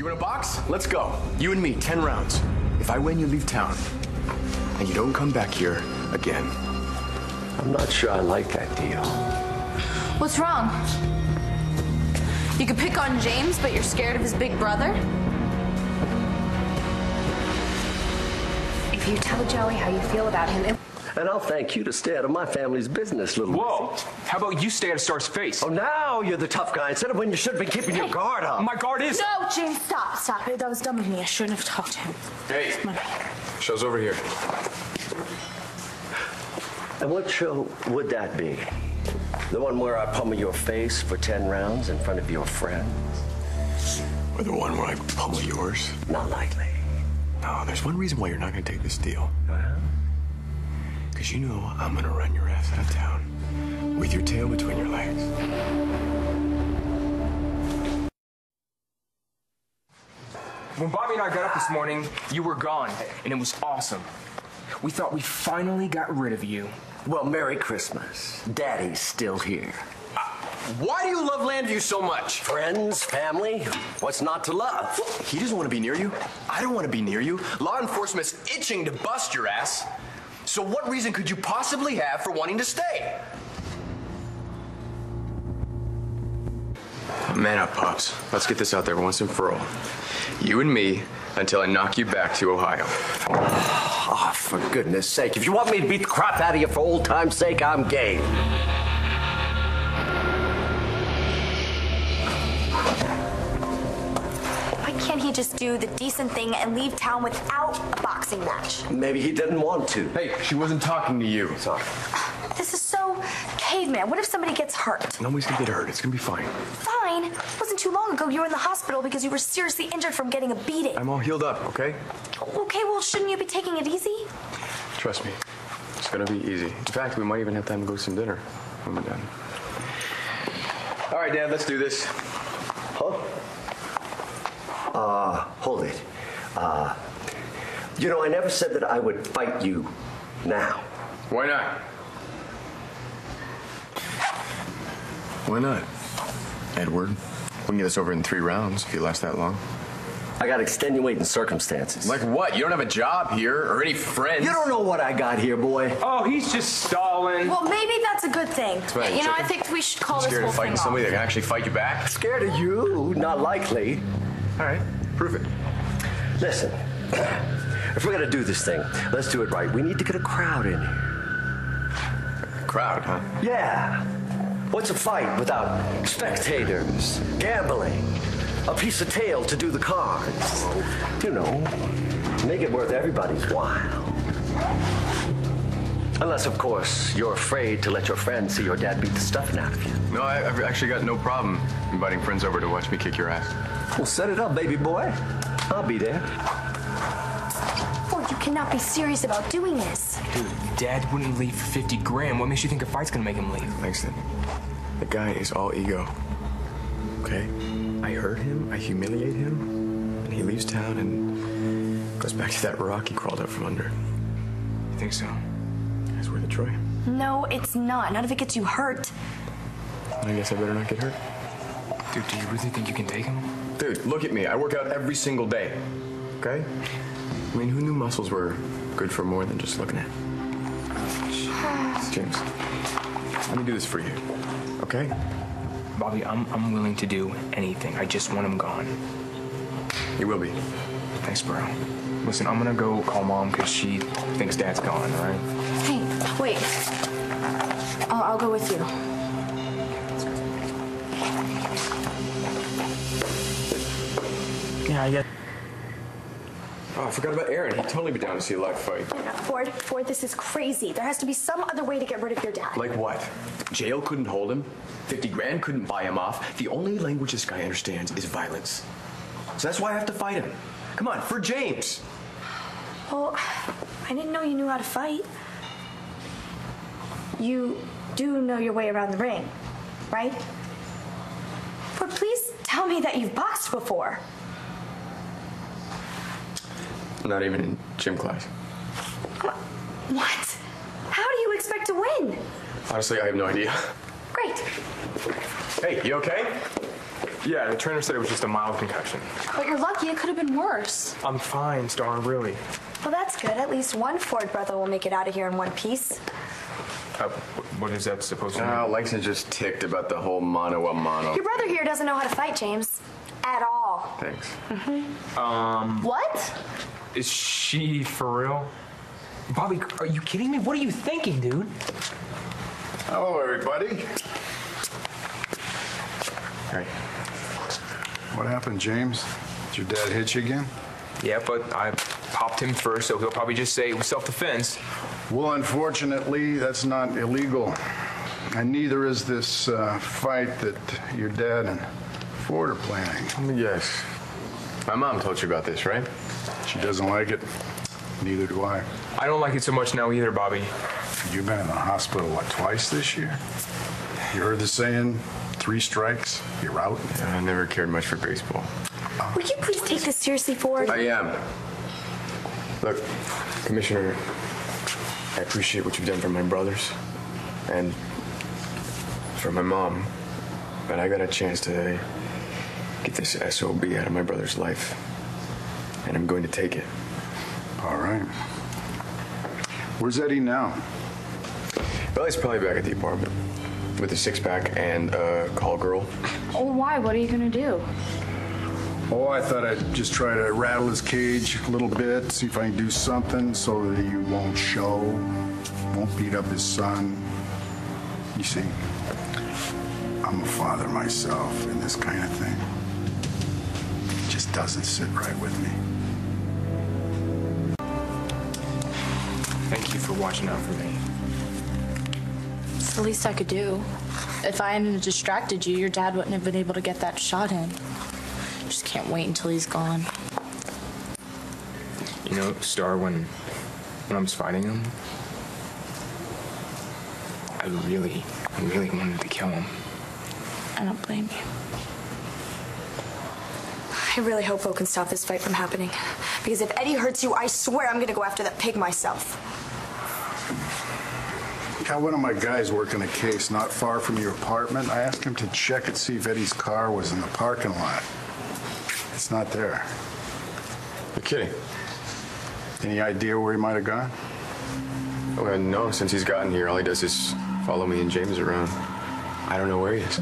You in a box? Let's go. You and me, 10 rounds. If I win, you leave town. And you don't come back here again. I'm not sure I like that deal. What's wrong? You could pick on James, but you're scared of his big brother? If you tell Joey how you feel about him, it And I'll thank you to stay out of my family's business, little. Whoa! How about you stay out of Starr's face? Oh, now you're the tough guy instead of when you should have been keeping your guard up. My guard is. No, James, stop, stop. That was dumb of me. I shouldn't have talked to him. Hey, Come show's over here. And what show would that be? The one where I pummel your face for 10 rounds in front of your friends? Or the one where I pummel yours. Not likely. No, there's one reason why you're not gonna take this deal. Because you know I'm gonna run your ass out of town with your tail between your legs. When Bobby and I got up this morning, you were gone, and it was awesome. We thought we finally got rid of you. Well, Merry Christmas. Daddy's still here. Uh, why do you love Llanview so much? Friends, family, what's not to love? He doesn't want to be near you. I don't want to be near you. Law enforcement's itching to bust your ass. So what reason could you possibly have for wanting to stay? Man up, Pops. Let's get this out there once and for all. You and me until I knock you back to Ohio. Oh, for goodness sake. If you want me to beat the crap out of you for old time's sake, I'm game. Why just do the decent thing and leave town without a boxing match? Maybe he didn't want to. Hey, she wasn't talking to you. Sorry. This is so caveman. What if somebody gets hurt? Nobody's gonna get hurt. It's gonna be fine. Fine. It wasn't too long ago you were in the hospital because you were seriously injured from getting a beating. I'm all healed up, okay? Okay, well, shouldn't you be taking it easy? Trust me. It's gonna be easy. In fact, we might even have time to go to some dinner when we're done. All right, Dad, let's do this. Huh? Uh, hold it. Uh, you know, I never said that I would fight you now. Why not? Why not? Edward, we can get this over in three rounds if you last that long. I got extenuating circumstances. Like what? You don't have a job here or any friends. you don't know what I got here, boy. Oh, he's just stalling. Well, maybe that's a good thing. right, You know, I think we should call this Scared whole of fighting thing somebody off. that can actually fight you back? Scared of you? Not likely. All right, prove it. Listen, if we're gonna do this thing, let's do it right. We need to get a crowd in here. Crowd, huh? Yeah. What's a fight without spectators, gambling, a piece of tail to do the cards? You know, make it worth everybody's while. Unless, of course, you're afraid to let your friends see your dad beat the stuffing out of you. No, I, I've actually got no problem inviting friends over to watch me kick your ass. Well, set it up, baby boy. I'll be there. Oh, you cannot be serious about doing this. Dude, Dad wouldn't leave for 50 grand. What makes you think a fight's gonna make him leave? Langston, the guy is all ego. Okay? I hurt him, I humiliate him, and he leaves town and goes back to that rock he crawled out from under. You think so? That's worth a try. No, it's not. Not if it gets you hurt. I guess I better not get hurt. Dude, do you really think you can take him? Dude, look at me. I work out every single day. Okay? I mean, who knew muscles were good for more than just looking at? James, let me do this for you. Okay? Bobby, I'm, I'm willing to do anything. I just want him gone. You will be. Thanks, bro. Listen, I'm gonna go call mom because she thinks dad's gone, all right? Hey, wait. I'll, I'll go with you. Yeah, I guess. Oh, I forgot about Aaron. He'd totally be down to see a live fight. Ford, Ford, this is crazy. There has to be some other way to get rid of your dad. Like what? Jail couldn't hold him. 50 grand couldn't buy him off. The only language this guy understands is violence. So that's why I have to fight him. Come on, for James. Well, I didn't know you knew how to fight. You do know your way around the ring, right? Ford, please tell me that you've boxed before. Not even in gym class. What? How do you expect to win? Honestly, I have no idea. Great. Hey, you okay? Yeah, the trainer said it was just a mild concussion. But you're lucky. It could have been worse. I'm fine, Starr, really. Well, that's good. At least one Ford brother will make it out of here in one piece. Uh, what is that supposed to mean? Oh, Langston just ticked about the whole mono a mono. Your brother here doesn't know how to fight, James. At all. Thanks. Um. What? Is she for real? Bobby, are you kidding me? What are you thinking, dude? Hello, everybody. Hey, What happened, James? Did your dad hit you again? Yeah, but I popped him first, so he'll probably just say it was self-defense. Well, unfortunately, that's not illegal. And neither is this uh, fight that your dad and Ford are planning. let me guess. My mom told you about this, right? She doesn't like it. Neither do I. I don't like it so much now either, Bobby. You've been in the hospital, what, twice this year? You heard the saying, three strikes, you're out? I never cared much for baseball. Would you please take this seriously, Ford? I am. Look, Commissioner, I appreciate what you've done for my brothers and for my mom, but I got a chance to get this SOB out of my brother's life, and I'm going to take it. All right. Where's Eddie now? Well, he's probably back at the apartment with a six pack and a call girl. Oh, why? What are you gonna do? Oh, I thought I'd just try to rattle his cage a little bit, see if I can do something so that he won't show, won't beat up his son. You see, I'm a father myself, and this kind of thing just doesn't sit right with me. Thank you for watching out for me. It's the least I could do. If I hadn't distracted you, your dad wouldn't have been able to get that shot in. Just can't wait until he's gone. You know, Starr, when when I was fighting him, I really, really wanted to kill him. I don't blame you. I really hope Bo can stop this fight from happening. Because if Eddie hurts you, I swear I'm gonna go after that pig myself. Got one of my guys working a case not far from your apartment. I asked him to check and see if Eddie's car was in the parking lot. It's not there. You're kidding. Any idea where he might have gone? Oh, well, no, since he's gotten here, all he does is follow me and James around. I don't know where he is.